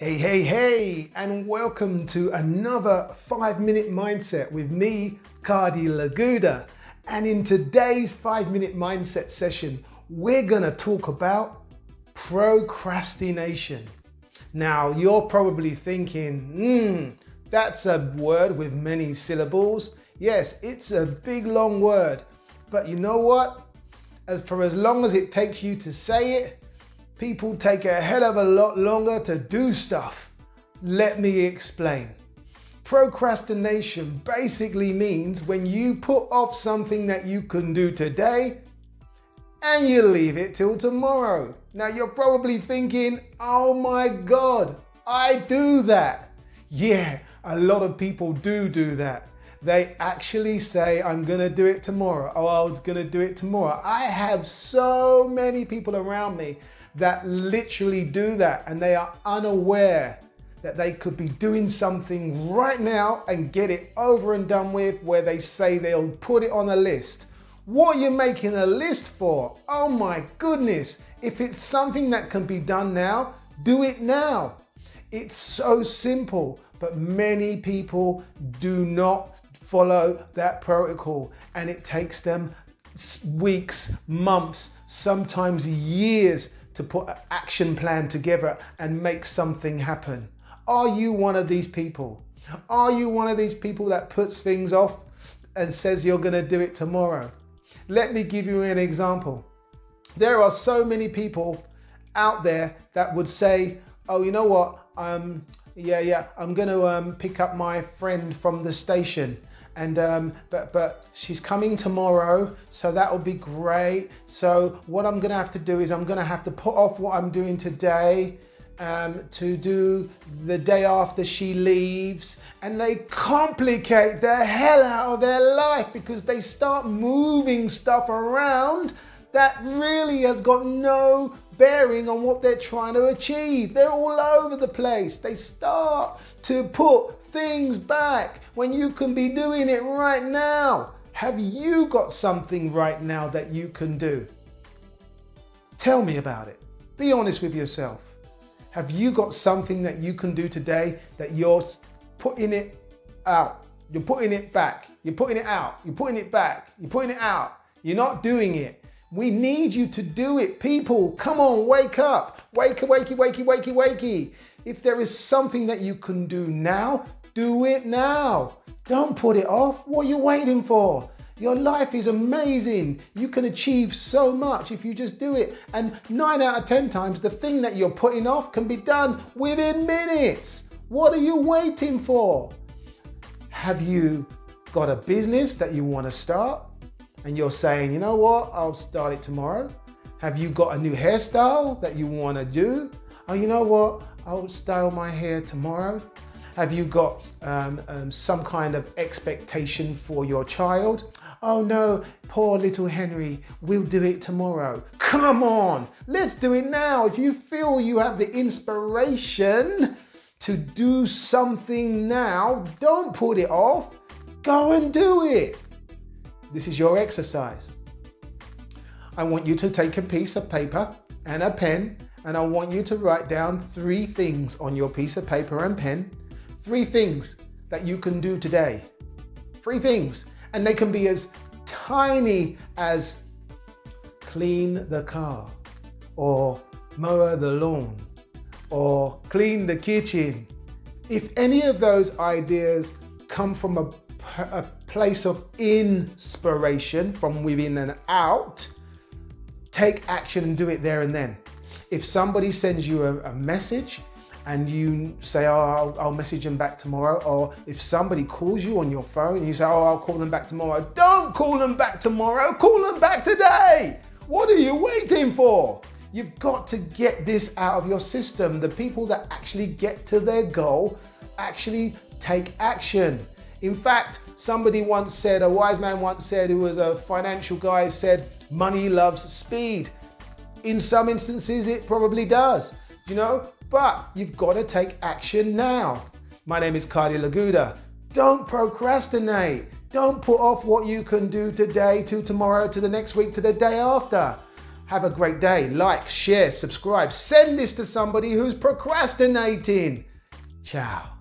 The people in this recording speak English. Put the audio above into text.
Hey, hey, hey, and welcome to another five minute mindset with me, Kardy Laguda. And in today's five minute mindset session, we're gonna talk about procrastination. Now, you're probably thinking, hmm, that's a word with many syllables. Yes, it's a big long word, but you know what? As for as long as it takes you to say it, people take a hell of a lot longer to do stuff. Let me explain. Procrastination basically means when you put off something that you can do today and you leave it till tomorrow. Now you're probably thinking, oh my God, I do that. Yeah, a lot of people do do that. They actually say, I'm gonna do it tomorrow. Oh, I was gonna do it tomorrow. I have so many people around me that literally do that and they are unaware that they could be doing something right now and get it over and done with where they say they'll put it on a list. What are you making a list for? Oh my goodness. If it's something that can be done now, do it now. It's so simple, but many people do not follow that protocol and it takes them weeks, months, sometimes years to put an action plan together and make something happen. Are you one of these people? Are you one of these people that puts things off and says you're going to do it tomorrow? Let me give you an example. There are so many people out there that would say, "Oh, you know what? Um, yeah, yeah, I'm going to um, pick up my friend from the station and um, but but she's coming tomorrow, so that will be great. So what I'm gonna have to do is I'm gonna have to put off what I'm doing today um, to do the day after she leaves, and they complicate the hell out of their life because they start moving stuff around that really has got no bearing on what they're trying to achieve. They're all over the place. They start to put things back when you can be doing it right now. Have you got something right now that you can do? Tell me about it. Be honest with yourself. Have you got something that you can do today that you're putting it out? You're putting it back. You're putting it out. You're putting it back. You're putting it out. You're not doing it. We need you to do it. People, come on, wake up. Wake, wakey, wakey, wakey, wakey. If there is something that you can do now, do it now. Don't put it off. What are you waiting for? Your life is amazing. You can achieve so much if you just do it. And nine out of 10 times, the thing that you're putting off can be done within minutes. What are you waiting for? Have you got a business that you want to start? And you're saying, you know what, I'll start it tomorrow. Have you got a new hairstyle that you want to do? Oh, you know what, I'll style my hair tomorrow. Have you got um, um, some kind of expectation for your child? Oh no, poor little Henry, we'll do it tomorrow. Come on, let's do it now. If you feel you have the inspiration to do something now, don't put it off. Go and do it. This is your exercise. I want you to take a piece of paper and a pen, and I want you to write down three things on your piece of paper and pen Three things that you can do today. Three things. And they can be as tiny as clean the car or mow the lawn or clean the kitchen. If any of those ideas come from a, a place of inspiration from within and out, take action and do it there and then. If somebody sends you a, a message and you say, oh, I'll, I'll, message them back tomorrow. Or if somebody calls you on your phone and you say, oh, I'll call them back tomorrow. Don't call them back tomorrow, call them back today. What are you waiting for? You've got to get this out of your system. The people that actually get to their goal actually take action. In fact, somebody once said, a wise man once said, who was a financial guy, said, money loves speed. In some instances, it probably does. You know, but you've got to take action now. My name is Kardy Laguda. Don't procrastinate. Don't put off what you can do today to tomorrow to the next week to the day after. Have a great day. Like, share, subscribe. Send this to somebody who's procrastinating. Ciao.